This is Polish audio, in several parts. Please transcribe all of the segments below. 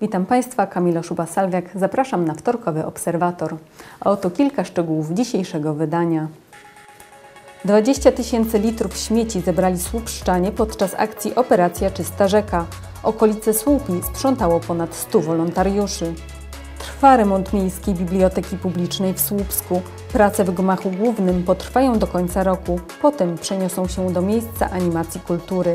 Witam Państwa, Kamila Szuba-Salwiak. Zapraszam na wtorkowy obserwator. A oto kilka szczegółów dzisiejszego wydania. 20 tysięcy litrów śmieci zebrali słupszczanie podczas akcji Operacja Czysta Rzeka. Okolice słupi sprzątało ponad 100 wolontariuszy. Trwa remont Miejskiej Biblioteki Publicznej w Słupsku. Prace w gmachu głównym potrwają do końca roku. Potem przeniosą się do miejsca animacji kultury.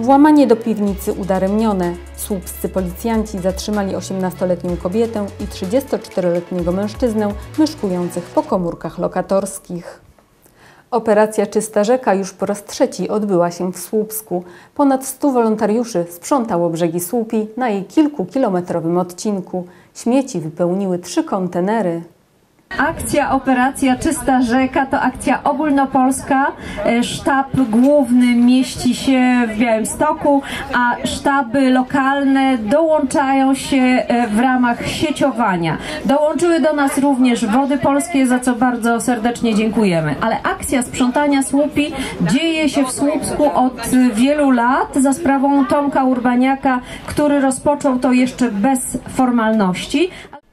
Włamanie do piwnicy udaremnione. Słupscy policjanci zatrzymali 18-letnią kobietę i 34-letniego mężczyznę mieszkujących po komórkach lokatorskich. Operacja Czysta Rzeka już po raz trzeci odbyła się w Słupsku. Ponad 100 wolontariuszy sprzątało brzegi Słupi na jej kilkukilometrowym odcinku. Śmieci wypełniły trzy kontenery. Akcja Operacja Czysta Rzeka to akcja ogólnopolska. E, Sztab główny mieści się w Białymstoku, a sztaby lokalne dołączają się e, w ramach sieciowania. Dołączyły do nas również Wody Polskie, za co bardzo serdecznie dziękujemy. Ale akcja sprzątania słupi dzieje się w Słupsku od wielu lat za sprawą Tomka Urbaniaka, który rozpoczął to jeszcze bez formalności.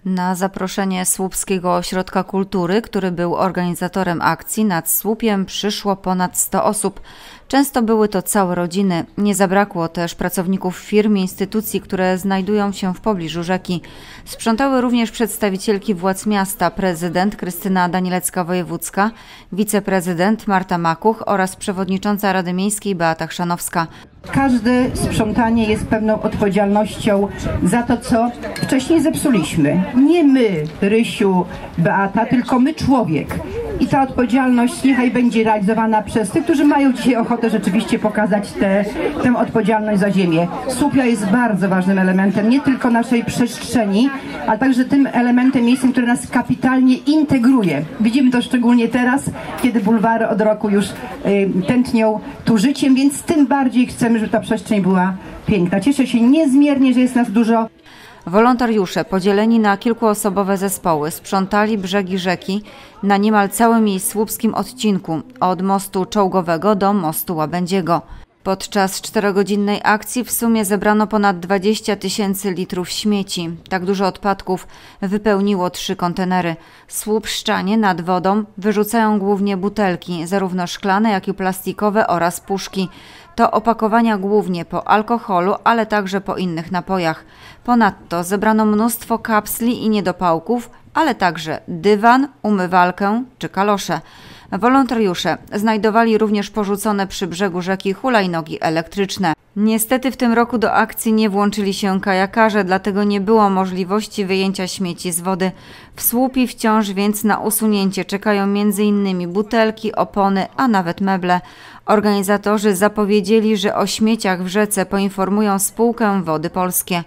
Na zaproszenie Słupskiego Ośrodka Kultury, który był organizatorem akcji, nad słupiem przyszło ponad 100 osób. Często były to całe rodziny. Nie zabrakło też pracowników firm i instytucji, które znajdują się w pobliżu rzeki. Sprzątały również przedstawicielki władz miasta, prezydent Krystyna Danilecka-Wojewódzka, wiceprezydent Marta Makuch oraz przewodnicząca Rady Miejskiej Beata Chrzanowska. Każde sprzątanie jest pewną odpowiedzialnością za to, co wcześniej zepsuliśmy. Nie my, Rysiu, Beata, tylko my, człowiek. I ta odpowiedzialność niechaj będzie realizowana przez tych, którzy mają dzisiaj ochotę rzeczywiście pokazać tę, tę odpowiedzialność za ziemię. Słupia jest bardzo ważnym elementem nie tylko naszej przestrzeni, ale także tym elementem, miejscem, które nas kapitalnie integruje. Widzimy to szczególnie teraz, kiedy bulwary od roku już y, tętnią tu życiem, więc tym bardziej chcemy, żeby ta przestrzeń była piękna. Cieszę się niezmiernie, że jest nas dużo. Wolontariusze podzieleni na kilkuosobowe zespoły sprzątali brzegi rzeki na niemal całym jej słupskim odcinku, od mostu czołgowego do mostu łabędziego. Podczas czterogodzinnej akcji w sumie zebrano ponad 20 tysięcy litrów śmieci. Tak dużo odpadków wypełniło trzy kontenery. Słupszczanie nad wodą wyrzucają głównie butelki, zarówno szklane, jak i plastikowe oraz puszki. To opakowania głównie po alkoholu, ale także po innych napojach. Ponadto zebrano mnóstwo kapsli i niedopałków, ale także dywan, umywalkę czy kalosze. Wolontariusze znajdowali również porzucone przy brzegu rzeki hulajnogi elektryczne. Niestety w tym roku do akcji nie włączyli się kajakarze, dlatego nie było możliwości wyjęcia śmieci z wody. W słupi wciąż więc na usunięcie czekają m.in. butelki, opony, a nawet meble. Organizatorzy zapowiedzieli, że o śmieciach w rzece poinformują spółkę Wody Polskie.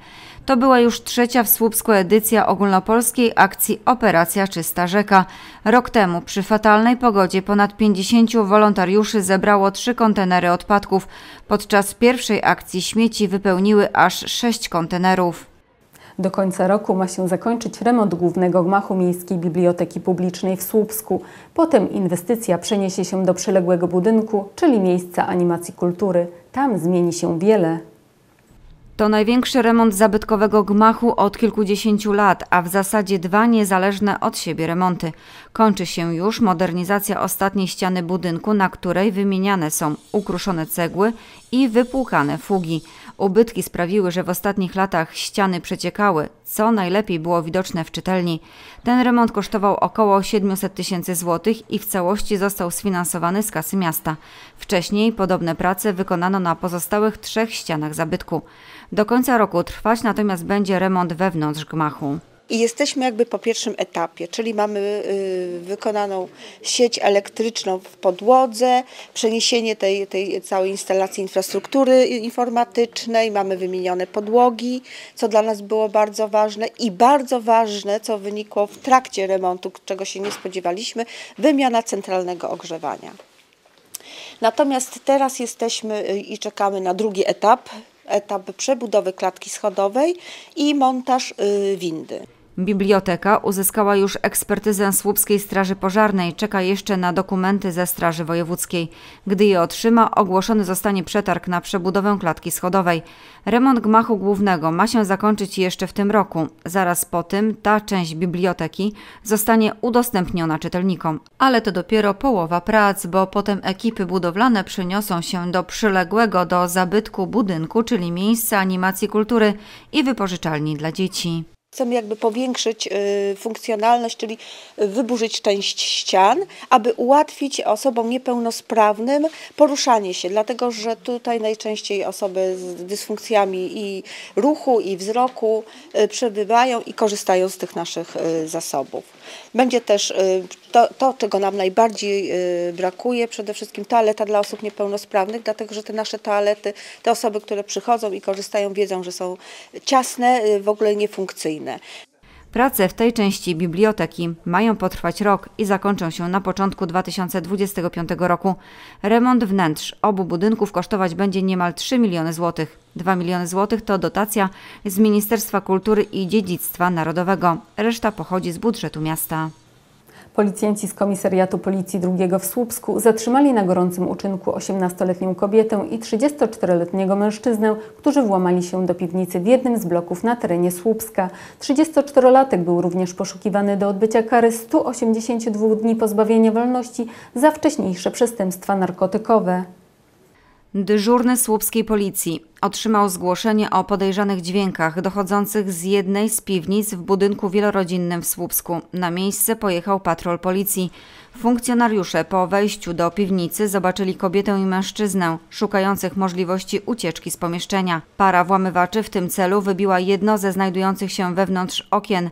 To była już trzecia w Słupsku edycja ogólnopolskiej akcji Operacja Czysta Rzeka. Rok temu przy fatalnej pogodzie ponad 50 wolontariuszy zebrało trzy kontenery odpadków. Podczas pierwszej akcji śmieci wypełniły aż sześć kontenerów. Do końca roku ma się zakończyć remont głównego gmachu Miejskiej Biblioteki Publicznej w Słupsku. Potem inwestycja przeniesie się do przyległego budynku, czyli miejsca animacji kultury. Tam zmieni się wiele. To największy remont zabytkowego gmachu od kilkudziesięciu lat, a w zasadzie dwa niezależne od siebie remonty. Kończy się już modernizacja ostatniej ściany budynku, na której wymieniane są ukruszone cegły i wypłukane fugi. Ubytki sprawiły, że w ostatnich latach ściany przeciekały, co najlepiej było widoczne w czytelni. Ten remont kosztował około 700 tysięcy złotych i w całości został sfinansowany z kasy miasta. Wcześniej podobne prace wykonano na pozostałych trzech ścianach zabytku. Do końca roku trwać natomiast będzie remont wewnątrz gmachu. I jesteśmy jakby po pierwszym etapie, czyli mamy y, wykonaną sieć elektryczną w podłodze, przeniesienie tej, tej całej instalacji infrastruktury informatycznej, mamy wymienione podłogi, co dla nas było bardzo ważne i bardzo ważne, co wynikło w trakcie remontu, czego się nie spodziewaliśmy, wymiana centralnego ogrzewania. Natomiast teraz jesteśmy y, i czekamy na drugi etap, etap przebudowy klatki schodowej i montaż y, windy. Biblioteka uzyskała już ekspertyzę Słupskiej Straży Pożarnej, czeka jeszcze na dokumenty ze Straży Wojewódzkiej. Gdy je otrzyma, ogłoszony zostanie przetarg na przebudowę klatki schodowej. Remont gmachu głównego ma się zakończyć jeszcze w tym roku. Zaraz po tym ta część biblioteki zostanie udostępniona czytelnikom. Ale to dopiero połowa prac, bo potem ekipy budowlane przeniosą się do przyległego do zabytku budynku, czyli miejsca animacji kultury i wypożyczalni dla dzieci. Chcemy jakby powiększyć y, funkcjonalność, czyli wyburzyć część ścian, aby ułatwić osobom niepełnosprawnym poruszanie się, dlatego że tutaj najczęściej osoby z dysfunkcjami i ruchu, i wzroku y, przebywają i korzystają z tych naszych y, zasobów. Będzie też to, to, czego nam najbardziej brakuje, przede wszystkim toaleta dla osób niepełnosprawnych, dlatego że te nasze toalety, te osoby, które przychodzą i korzystają, wiedzą, że są ciasne, w ogóle niefunkcyjne. Prace w tej części biblioteki mają potrwać rok i zakończą się na początku 2025 roku. Remont wnętrz obu budynków kosztować będzie niemal 3 miliony złotych. 2 miliony złotych to dotacja z Ministerstwa Kultury i Dziedzictwa Narodowego. Reszta pochodzi z budżetu miasta. Policjanci z Komisariatu Policji II w Słupsku zatrzymali na gorącym uczynku 18-letnią kobietę i 34-letniego mężczyznę, którzy włamali się do piwnicy w jednym z bloków na terenie Słupska. 34-latek był również poszukiwany do odbycia kary 182 dni pozbawienia wolności za wcześniejsze przestępstwa narkotykowe. Dyżurny słupskiej policji otrzymał zgłoszenie o podejrzanych dźwiękach dochodzących z jednej z piwnic w budynku wielorodzinnym w Słupsku. Na miejsce pojechał patrol policji. Funkcjonariusze po wejściu do piwnicy zobaczyli kobietę i mężczyznę szukających możliwości ucieczki z pomieszczenia. Para włamywaczy w tym celu wybiła jedno ze znajdujących się wewnątrz okien.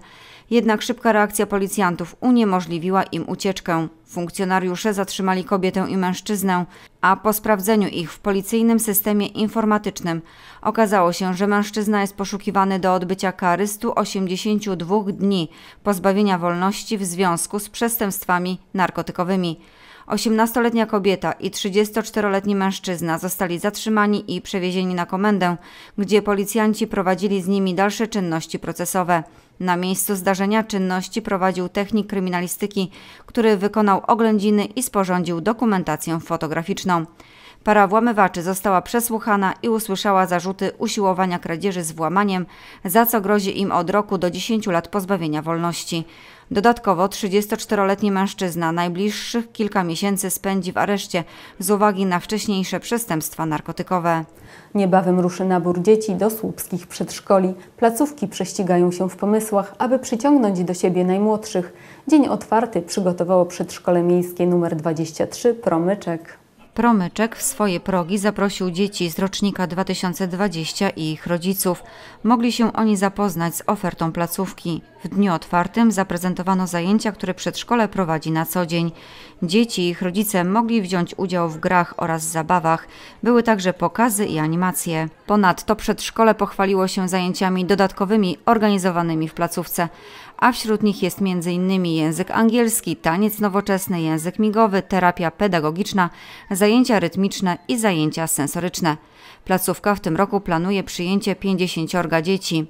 Jednak szybka reakcja policjantów uniemożliwiła im ucieczkę. Funkcjonariusze zatrzymali kobietę i mężczyznę, a po sprawdzeniu ich w policyjnym systemie informatycznym okazało się, że mężczyzna jest poszukiwany do odbycia kary 182 dni pozbawienia wolności w związku z przestępstwami narkotykowymi. 18-letnia kobieta i 34-letni mężczyzna zostali zatrzymani i przewiezieni na komendę, gdzie policjanci prowadzili z nimi dalsze czynności procesowe. Na miejscu zdarzenia czynności prowadził technik kryminalistyki, który wykonał oględziny i sporządził dokumentację fotograficzną. Para włamywaczy została przesłuchana i usłyszała zarzuty usiłowania kradzieży z włamaniem, za co grozi im od roku do 10 lat pozbawienia wolności. Dodatkowo 34-letni mężczyzna najbliższych kilka miesięcy spędzi w areszcie z uwagi na wcześniejsze przestępstwa narkotykowe. Niebawem ruszy nabór dzieci do słupskich przedszkoli. Placówki prześcigają się w pomysłach, aby przyciągnąć do siebie najmłodszych. Dzień otwarty przygotowało przedszkole miejskie nr 23 Promyczek. Promyczek w swoje progi zaprosił dzieci z rocznika 2020 i ich rodziców. Mogli się oni zapoznać z ofertą placówki. W dniu otwartym zaprezentowano zajęcia, które przedszkole prowadzi na co dzień. Dzieci i ich rodzice mogli wziąć udział w grach oraz zabawach. Były także pokazy i animacje. Ponadto przedszkole pochwaliło się zajęciami dodatkowymi organizowanymi w placówce a wśród nich jest m.in. język angielski, taniec nowoczesny, język migowy, terapia pedagogiczna, zajęcia rytmiczne i zajęcia sensoryczne. Placówka w tym roku planuje przyjęcie 50 dzieci.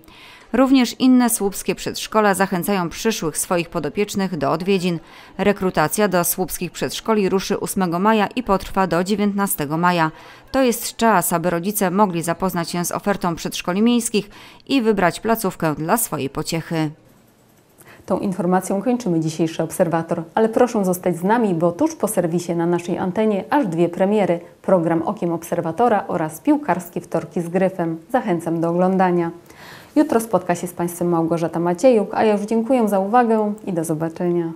Również inne słupskie przedszkola zachęcają przyszłych swoich podopiecznych do odwiedzin. Rekrutacja do słupskich przedszkoli ruszy 8 maja i potrwa do 19 maja. To jest czas, aby rodzice mogli zapoznać się z ofertą przedszkoli miejskich i wybrać placówkę dla swojej pociechy. Tą informacją kończymy dzisiejszy Obserwator, ale proszę zostać z nami, bo tuż po serwisie na naszej antenie aż dwie premiery. Program Okiem Obserwatora oraz piłkarskie wtorki z gryfem. Zachęcam do oglądania. Jutro spotka się z Państwem Małgorzata Maciejuk, a ja już dziękuję za uwagę i do zobaczenia.